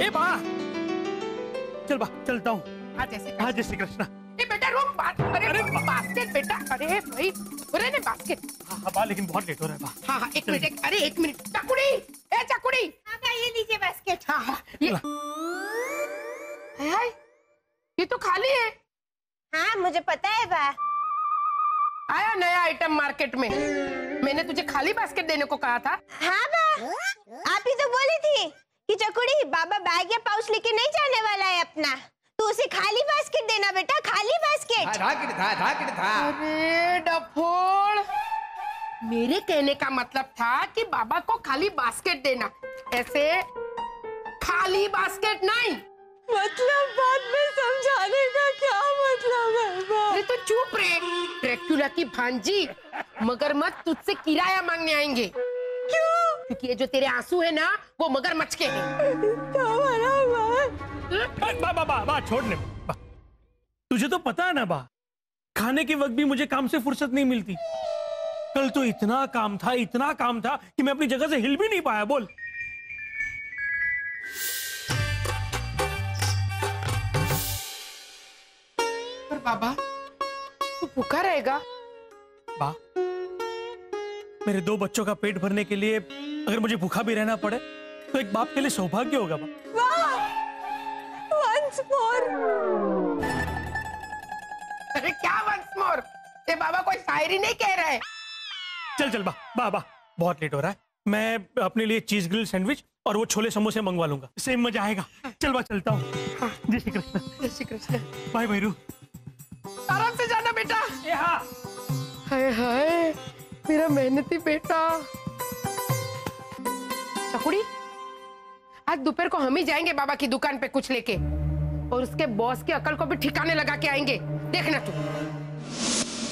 ए बा। चल बा चलता हूँ। हाँ जैसे हाँ जय श्री कृष्ण। ए बेटा रुक बात। अरे अरे, बास्केट बेटा। अरे भाई अरे ने बास्केट हाँ हाँ बा लेकिन बहुत लेट हो रहा है बा। हाँ हाँ एक मिनट एक- अरे एक मिनट। चकुड़ी! ए चकुड़ी! हाँ भाई ये लीजिए बास्केट हाँ हाँ ये हाय, ये तो खाली है। हाँ मुझे पता है बा। आया नया आइटम मार्केट में। मैंने तुझे खाली बास्केट देने को कहा था। हाँ बा। ही कि चकुड़ी बाबा बैग या पाउच लेके नहीं जाने वाला है अपना। तो उसे खाली बास्केट देना बेटा खाली बास्केट धाकिट था धाकिट था अरे डफोड़ मेरे कहने का मतलब था कि बाबा को खाली बास्केट देना। ऐसे खाली बास्केट नहीं। मतलब बात में समझाने का क्या मतलब है अरे तो चुप रे ड्रैक्युला की भांजी मगरमच्छ तुझसे किराया मांगने आएँगे। क्योंकि ये जो तेरे आँसू है ना वो मगरमच्छ के हैं। बा बा बा बा, बा, बा छोड़ने। बा तुझे तो पता है ना बा खाने के वक्त भी मुझे काम से फुर्सत नहीं मिलती। कल तो इतना काम था इतना काम था कि मैं अपनी जगह से हिल भी नहीं पाया बोल। पर बाबा तू भूखा रहेगा। बा मेरे दो बच्चों का पेट भरने के लिए अगर मुझे भूखा भी रहना पड़े तो एक बाप के लिए सौभाग्य होगा वंस मोर! अरे क्या वंस मोर? ये बाबा कोई शायरी नहीं कह रहे चल चल बा बा बा। बहुत लेट हो रहा है। मैं अपने लिए चीज़ ग्रिल सैंडविच और वो छोले समोसे मंगवा लूँगा। सेम मज़ा आएगा। चल बा चलता हूँ। जय श्री कृष्ण। जय श्री कृष्ण। बाय भैरू। आराम से जाना बेटा। ए हाँ। हाय हाय। मेरा मेहनती बेटा। चकुड़ी आज दोपहर को हम ही जाएँगे बाबा की दुकान पे कुछ लेके और उसके बॉस की अकल को भी ठिकाने लगा के आएँगे। देखना तू।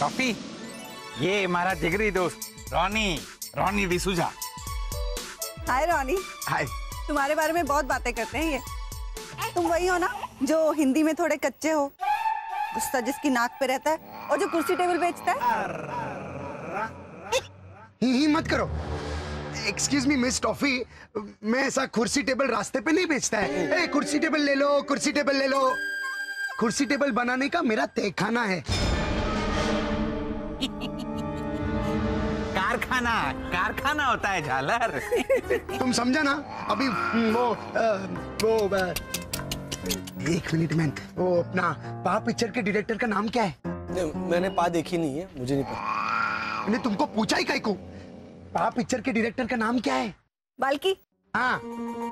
टॉफी ये हमारा जिगरी दोस्त Ronnie Ronnie D'Souza. Hi Ronnie. Hi. तुम्हारे बारे में बहुत बातें करते हैं ये। तुम वही हो ना जो हिंदी में थोड़े कच्चे हो गुस्सा जिसकी नाक पे रहता है और जो कुर्सी टेबल बेचता है। ही ही मत करो। एक्सक्यूज मी मिस टॉफी मैं ऐसा कुर्सी टेबल रास्ते पे नहीं बेचता है। ए, कुर्सी टेबल ले लो कुर्सी टेबल ले लो। कुर्सी टेबल बनाने का मेरा तहखाना है। कारखाना कारखाना होता है झालर। तुम समझा ना? अभी वो अ, वो अ, एक मिनट मैन वो अपना पा पिक्चर के डायरेक्टर का नाम क्या है? मैंने पा देखी नहीं है मुझे नहीं पता। मैंने तुमको पूछा ही काई को। पा पिक्चर के डायरेक्टर का नाम क्या है? बाल्की। हाँ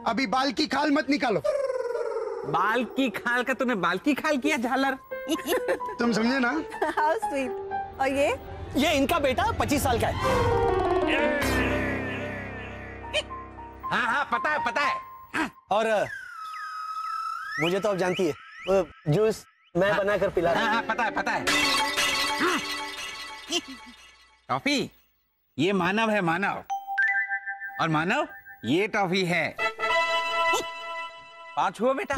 अभी बाल की खाल मत निकालो। बाल की खाल का तूने बाल की खाल किया झालर? तुम समझे ना? हाउ स्वीट और ये? ये इनका बेटा पच्चीस साल का है। हाँ हाँ पता है पता है। और मुझे तो अब जानती है। जूस मैं बना कर पिला हाँ। हाँ पता है पता है। टॉफी ये मानव है मानव। और मानव ये टॉफी है। पाँच हुआ बेटा।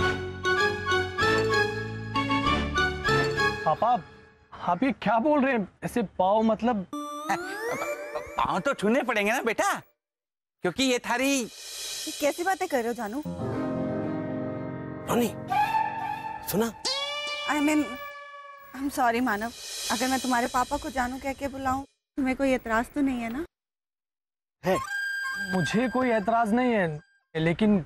पापा आप ये क्या बोल रहे हैं? ऐसे पाओ मतलब पाँव तो छूने पड़ेंगे ना बेटा। क्योंकि ये थारी ये कैसी बातें कर रहे हो जानू? रोनी सुना? I mean I am sorry Manav. अगर मैं तुम्हारे पापा को जानू कह के बुलाऊं? तुम्हें कोई एतराज़ तो नहीं है ना? है। मुझे कोई एतराज़ नहीं है लेकिन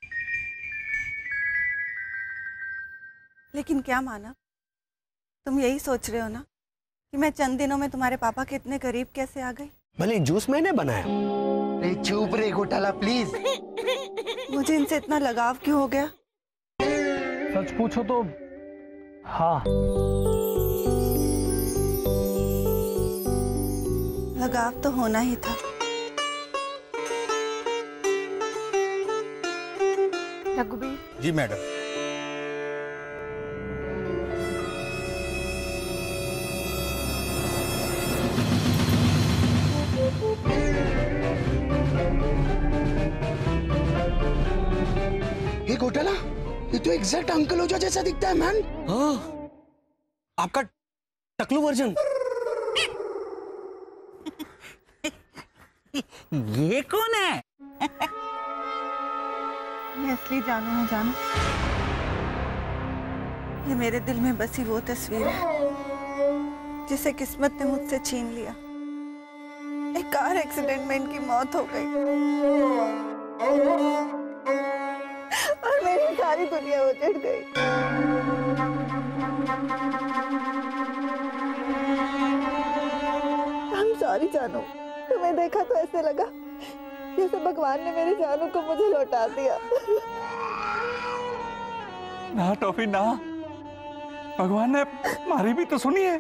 लेकिन क्या मानव तुम यही सोच रहे हो ना कि मैं चंद दिनों में तुम्हारे पापा के इतने करीब कैसे आ गई? भले जूस मैंने बनाया। अरे चुप रे घोटाला प्लीज़ मुझे इनसे इतना लगाव क्यों हो गया? सच पूछो तो हाँ। लगाव तो होना ही था। रघुबीर जी मैडम। ये घोटाला ये तो एग्जैक्ट अंकल ओझा जैसा दिखता है मैन हाँ। आपका टकलू वर्जन। ये कौन है? ये असली जानू है, जानू। ये मेरे दिल में बसी वो तस्वीर है, जिसे किस्मत ने मुझसे छीन लिया। एक कार एक्सीडेंट में इनकी मौत हो गई। और मेरी सारी दुनिया उजड़ गई। हम सॉरी जानू। देखा तो ऐसे लगा जैसे भगवान ने मेरी जानू को मुझे लौटा दिया। ना टॉफी ना। भगवान ने मारी भी तो सुनी है।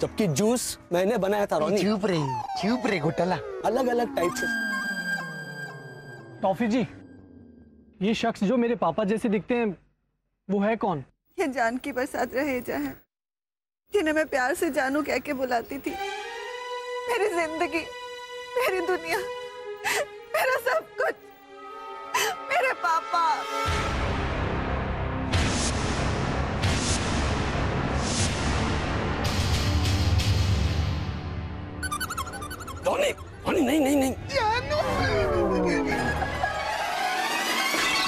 जबकि जूस मैंने बनाया था रोनी। चुप रे चुप रे घोटाला। अलग अलग टाइप से। टॉफी जी ये शख्स जो मेरे पापा जैसे दिखते हैं वो है कौन? ये जान की बरसात रहेजा है जिन्हें मैं प्यार से जानू कह के बुलाती थी। मेरी ज़िंदगी मेरी दुनिया मेरा सब कुछ मेरे पापा। रोनी रोनी नहीं नहीं नहीं।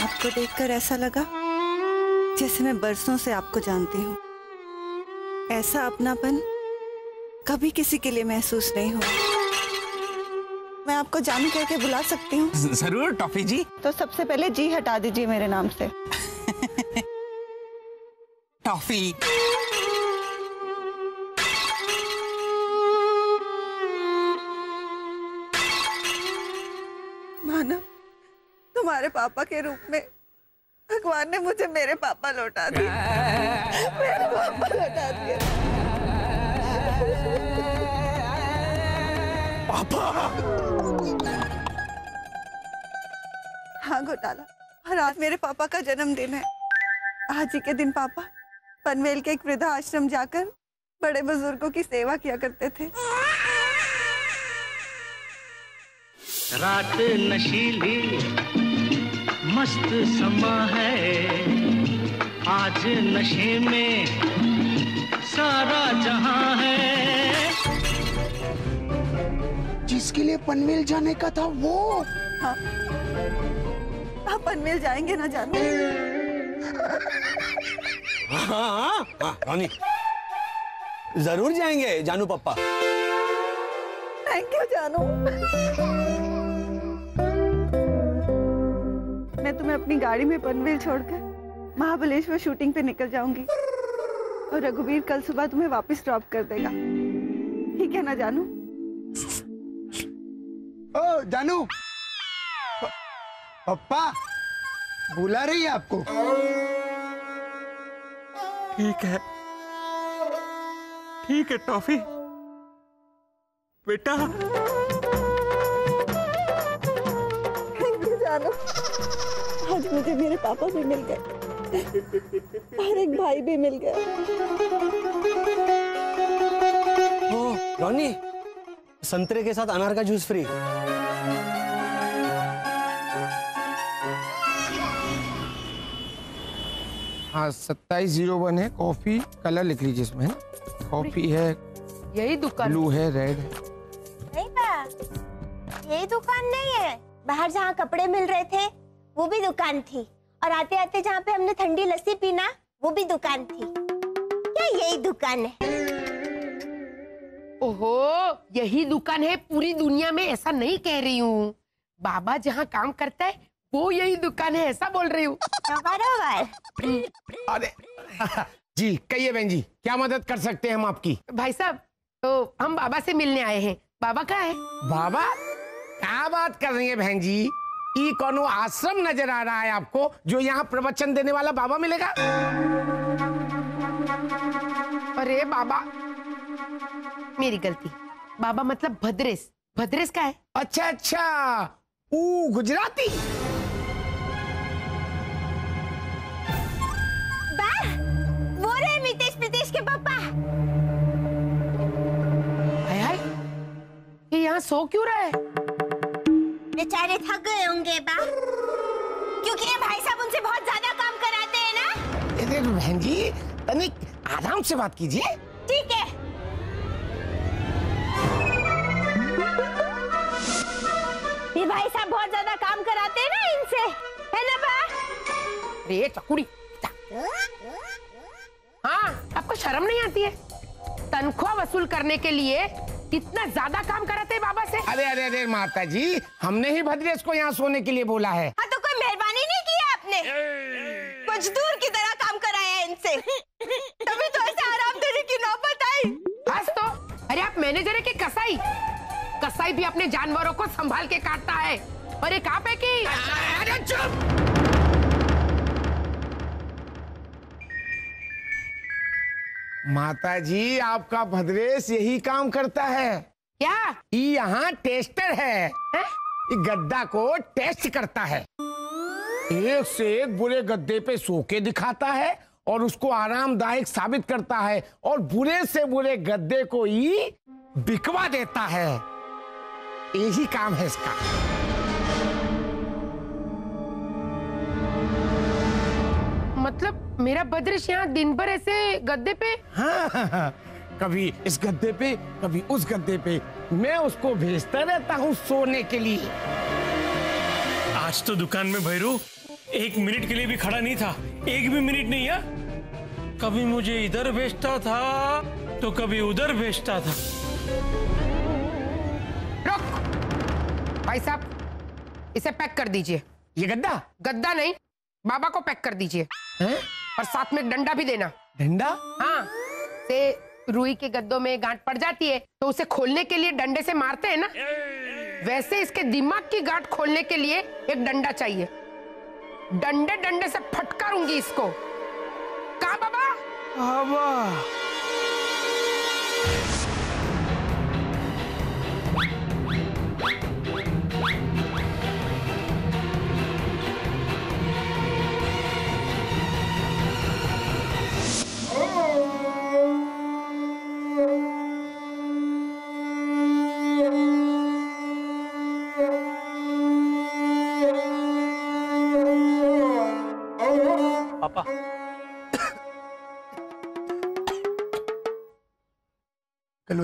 आपको देखकर ऐसा लगा जैसे मैं बरसों से आपको जानती हूँ। ऐसा अपनापन कभी किसी के लिए महसूस नहीं हुआ मैं आपको जानू करके बुला सकती हूँ। ज़रूर टॉफी जी। तो सबसे पहले जी हटा दीजिए मेरे नाम से। टॉफी। मानव तुम्हारे पापा के रूप में भगवान ने मुझे मेरे पापा लौटा दिया मेरे पापा लौटा दिए। हाँ घोटाला। और आज मेरे पापा का जन्मदिन है। आज ही के दिन पापा पनवेल के एक वृद्धा आश्रम जाकर बड़े बुज़ुर्गों की सेवा किया करते थे। रात नशीली मस्त समा है। आज नशे में सारा जहाँ है। जिसके लिए पनवेल जाने का था वो। हाँ। आप पनवेल जाएँगे ना जानते हाँ हाँ हाँ रोनी। ज़रूर जाएँगे जानू पप्पा थैंक यू जानू। मैं तुम्हें अपनी गाड़ी में पनवेल छोड़कर महाबलेश्वर शूटिंग पे निकल जाऊँगी। और रघुवीर कल सुबह तुम्हें वापस ड्रॉप कर देगा। ठीक है ना जानू? जानू? पप्पा बुला रही है आपको। ठीक है। ठीक है टॉफी। बेटा। थैंक यू जानू। आज मुझे मेरे पापा भी मिल गए। और एक भाई भी मिल गया ओ रोनी संतरे के साथ अनार का जूस फ्री। हाँ सत्ताईस ज़ीरो वन है। कॉफ़ी कलर लिख लीजिए इसमें। है ना कॉफ़ी है यही दुकान। ब्लू है रेड है। नहीं यही दुकान नहीं है। बाहर जहाँ कपड़े मिल रहे थे वो भी दुकान थी। और आते आते जहाँ पे हमने ठंडी लस्सी पीना वो भी दुकान थी। क्या यही दुकान है? ओहो यही दुकान है पूरी दुनिया में ऐसा नहीं कह रही हूँ। बाबा जहाँ काम करता है वो यही दुकान है ऐसा बोल रही हूँ बरोबर अरे जी कहिए बहन जी क्या मदद कर सकते हैं हम आपकी? भाई साहब तो हम बाबा से मिलने आए हैं। बाबा कहाँ है? बाबा क्या बात कर रही है बहन जी? ई कोनो आश्रम नज़र आ रहा है आपको जो यहाँ प्रवचन देने वाला बाबा मिलेगा? अरे बाबा मेरी गलती। बाबा मतलब भद्रेश भद्रेश का है? अच्छा अच्छा ऊ गुजराती। यहाँ सो क्यों रहा है? बेचारे थक गए होंगे बा। क्योंकि ये भाई साहब उनसे बहुत ज़्यादा काम कराते हैं ना? अरे बहन जी तनिक आराम से बात कीजिए। ठीक है। ये भाई साहब बहुत ज़्यादा काम कराते हैं ना इनसे रे चकुड़ी हाँ आपको शर्म नहीं आती है? तनख्वाह वसूल करने के लिए इतना ज़्यादा काम कराते हैं बाबा से। अरे अरे अरे माता जी हमने ही भद्रेश को यहाँ सोने के लिए बोला है। हाँ तो कोई मेहरबानी नहीं की है आपने मजदूर की तरह काम कराया है इनसे। तभी तो ऐसे आराम देने की नौबत आई। आज तो। अरे आप मैनेजर है की कसाई? कसाई भी अपने जानवरों को संभाल के काटता है। और एक आप है की अरे चुप! माता जी आपका भद्रेश यही काम करता है। क्या? यहाँ टेस्टर है। ये गद्दा को टेस्ट करता है। एक से एक बुरे गद्दे पे सो के दिखाता है और उसको आरामदायक साबित करता है और बुरे से बुरे गद्दे को ही बिकवा देता है। यही काम है इसका। मतलब मेरा बद्रिश यहाँ दिन भर ऐसे गद्दे पे? हाँ, हाँ, हाँ। कभी इस गद्दे पे कभी उस गद्दे पे। मैं उसको भेजता रहता हूँ सोने के लिए। आज तो दुकान में भैरू एक मिनट के लिए भी खड़ा नहीं था। एक भी मिनट नहीं है? कभी मुझे इधर भेजता था तो कभी उधर भेजता था। रुक! भाई साहब इसे पैक कर दीजिए। ये गद्दा? गद्दा नहीं बाबा को पैक कर दीजिए। और साथ में एक डंडा भी देना। डंडा? हाँ। से रुई के गद्दों में गांठ पड़ जाती है तो उसे खोलने के लिए डंडे से मारते हैं ना? वैसे इसके दिमाग की गांठ खोलने के लिए एक डंडा चाहिए। डंडे डंडे से फटकारूँगी इसको। कहा बाबा।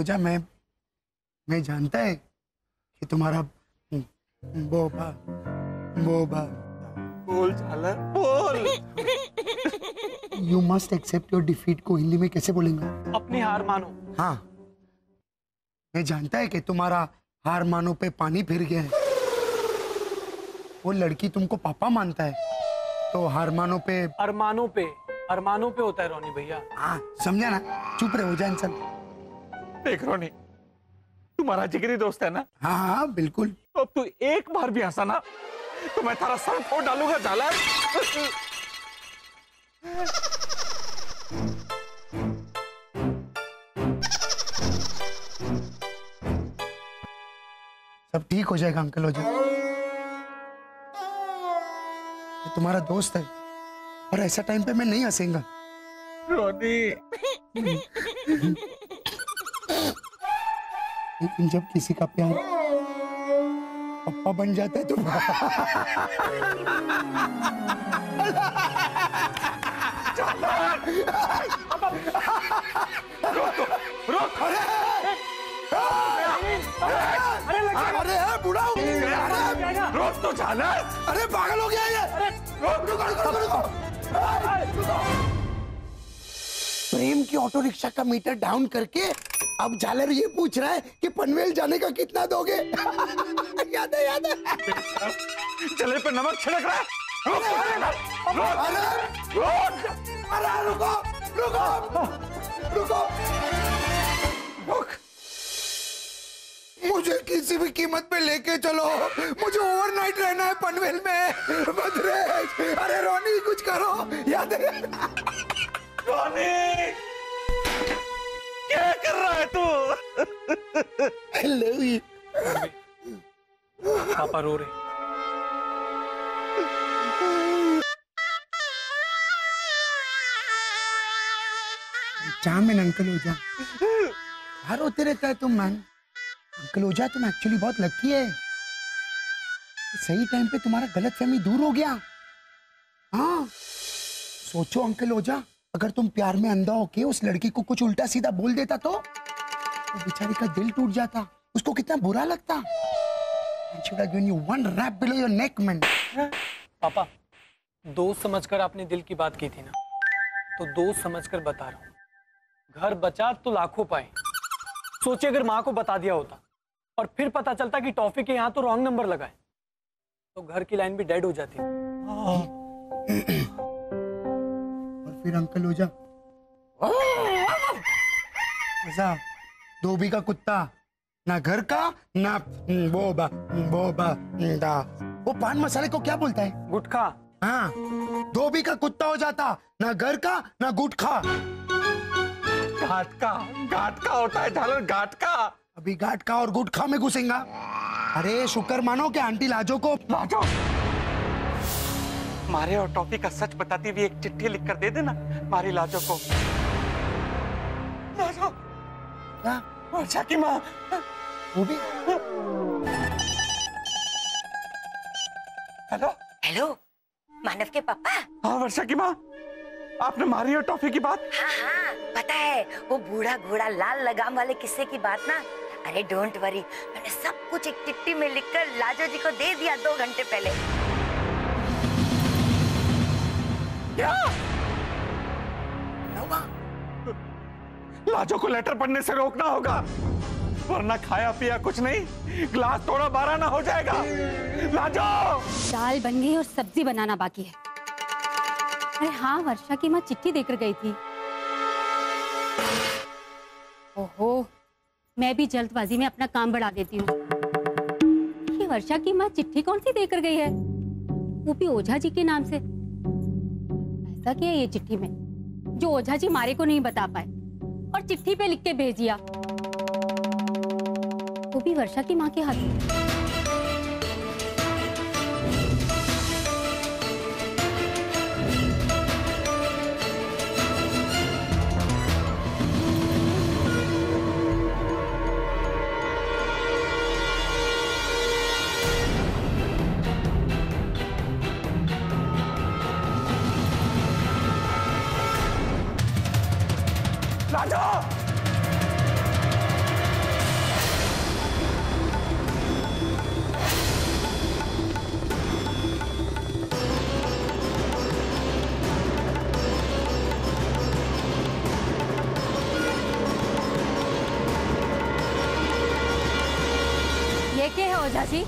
कलोजा मैं मैं जानता है कि तुम्हारा बोबा बोबा। बोल झाला बोल। You must accept your defeat को हिंदी में कैसे बोलेंगे? अपनी हार मानो। हाँ। मैं जानता है कि तुम्हारा हार मानो पे पानी फिर गया है। वो लड़की तुमको पापा मानता है तो हार मानो पे अरमानों पे अरमानों पे होता है रोनी भैया। हाँ समझा ना? चुप रहे हो जा इंसान देख रोनी तुम्हारा जिगरी दोस्त है ना? हाँ हाँ बिल्कुल। तो अब तू एक बार भी हंसा ना तो मैं थारा सर फोड़ डालूँगा झाला सब ठीक हो जाएगा अंकल हो ये तुम्हारा दोस्त है और ऐसा टाइम पे मैं नहीं हंसेगा। रोनी। लेकिन जब किसी का प्यार पप्पा बन जाता है तो अरे, बुढ़ा रोक तो झाला अरे, पागल हो गया ये। रुको रुको रुको रुको। प्रेम की ऑटो रिक्शा का मीटर डाउन करके अब झालर ये पूछ रहा है कि पनवेल जाने का कितना दोगे? याद है याद है। चले पे नमक छिड़क रहा है। रोक झाला रोक अरे रुको। रुको रुको। मुझे किसी भी कीमत पे लेके चलो। मुझे ओवरनाइट रहना है पनवेल में। अरे रोनी कुछ करो। याद है? रोनी! क्या कर रहा है तू? आई लव यू पापा रो रहे चामिन अंकल ओझा हर होते रहता है तुम मैन अंकल ओझा तुम एक्चुअली बहुत लकी है। सही टाइम पे तुम्हारा गलत फहमी दूर हो गया। हाँ। सोचो अंकल ओझा अगर तुम प्यार में अंधा होके उस लड़की को कुछ उल्टा सीधा बोल देता तो? बेचारी का दिल टूट जाता। उसको कितना बुरा लगता। Man. पापा दोस्त समझकर आपने दिल की बात की थी ना? तो दोस्त समझकर बता रहा हूँ। घर बचा तो लाखों पाए। सोचे अगर माँ को बता दिया होता। और फिर पता चलता कि टॉफी के यहाँ तो रॉन्ग नंबर लगा है तो घर की लाइन भी डेड हो जाती। फिर अंकल हो जा। धोबी का कुत्ता। ना घर का ना वो बा, वो बा, दा। वो पान मसाले को क्या बोलता है? गुटखा। हाँ। धोबी का कुत्ता हो जाता। ना घर का ना गुटखा। घाट का घाट का होता है झालर घाट का अभी घाट का और गुटखा में घुसेंगा। अरे शुक्र मानो कि आंटी लाजो को लाजो। मारे और टॉफी का सच बताती हुई एक चिट्ठी लिख कर दे देना मारी लाजो को। लाजो वर्षा की माँ। वो भी? हेलो? हेलो? मानव के पापा? हाँ वर्षा की माँ। आपने मारी और टॉफी की बात? हाँ हाँ पता है वो बूढ़ा घोड़ा लाल लगाम वाले किस्से की बात ना। अरे डोंट वरी मैंने सब कुछ एक चिट्ठी में लिखकर लाजो जी को दे दिया दो घंटे पहले। लाजो को लेटर पढ़ने से रोकना होगा। वरना खाया पिया कुछ नहीं, ग्लास थोड़ा बारह ना हो जाएगा। लाजो! दाल बन गई और सब्ज़ी बनाना बाकी है। अरे हाँ वर्षा की माँ चिट्ठी देकर गई थी। ओहो, मैं भी जल्दबाजी में अपना काम बढ़ा देती हूँ। वर्षा की माँ चिट्ठी कौन सी देकर गई है? भी ओझा जी के नाम से। ऐसा किया ये चिट्ठी में, जो ओझा जी मारे को नहीं बता पाए। और चिट्ठी पे लिख के भेज दिया। वो भी वर्षा की माँ के हाथ में। क्या है ओझा जी।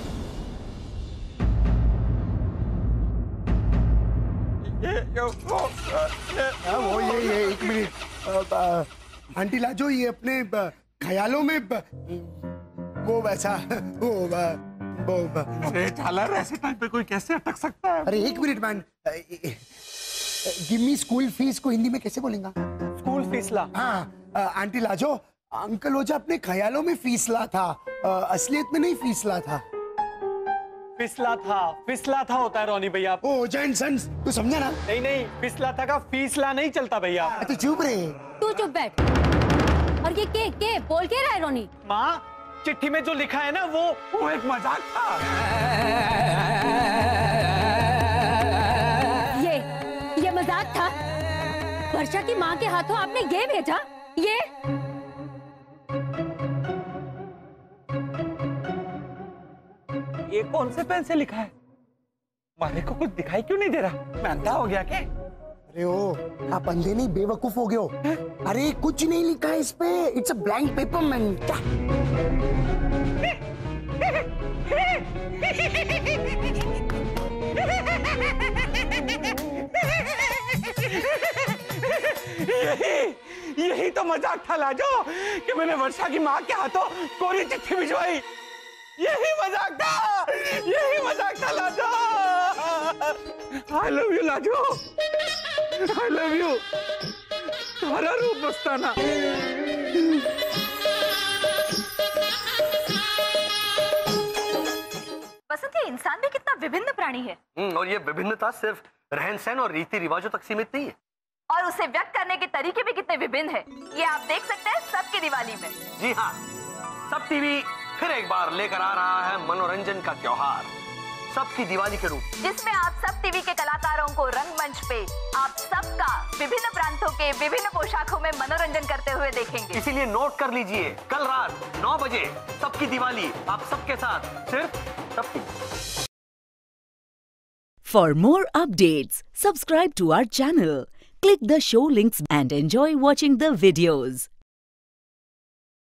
ये ये वो ये ये ये एक मिनट। आंटी लाजो ये अपने ख्यालों में वो वैसा वो ब, वो ब, अरे झालर ऐसे टाइम पे कोई कैसे अटक सकता है? अरे एक minute man give me school fees को हिंदी में कैसे बोलेंगा? स्कूल फ़ीस ला। हाँ आंटी लाजो अंकल ओझा अपने ख्यालों में फीसला था असलियत में नहीं फीसला था। फिसला था फिसला था होता है रोनी भैया। ओ ओझा एंड सन्स तू समझा ना? नहीं नहीं फिसला था का फीसला नहीं चलता भैया। तू चुप रहे। तू चुप बैठ। और ये के के बोल के रहा है रोनी? माँ चिट्ठी में जो लिखा है ना वो वो एक मज़ाक था। ये ये मज़ाक था। वर्षा की माँ के हाथों आपने ये भेजा? ये? ये कौन से पेन से लिखा है? मालिक को कुछ दिखाई क्यों नहीं दे रहा? मैं अंधा हो गया क्या? अरे ओ आप अंधे नहीं बेवकूफ़ हो गए हो। अरे कुछ नहीं लिखा है इस पे। It's a blank paper man क्या? यही यही तो मज़ाक था लाजो कि मैंने वर्षा की माँ के हाथों कोरी चिट्ठी भिजवाई। यही मज़ाक था। यही मज़ाक था Lajo I love you Lajo. I love you तुम्हारा रूप मस्ताना। बसंत ये इंसान भी कितना विभिन्न प्राणी है। हम्म, और ये विभिन्नता सिर्फ़ रहन सहन और रीति रिवाजों तक सीमित नहीं है। और उसे व्यक्त करने के तरीके भी कितने विभिन्न है। ये आप देख सकते हैं सबकी दिवाली में। जी हाँ सब टीवी फिर एक बार लेकर आ रहा है मनोरंजन का त्योहार। सबकी दिवाली के रूप। जिसमें आप सब टीवी के कलाकारों को रंगमंच पे आप सबका विभिन्न प्रांतों के विभिन्न पोशाकों में मनोरंजन करते हुए देखेंगे। इसीलिए नोट कर लीजिए कल रात 9 बजे सबकी दिवाली आप सबके साथ सिर्फ़ सब for more update subscribe to our channel click the show show and enjoy watching watching the videos.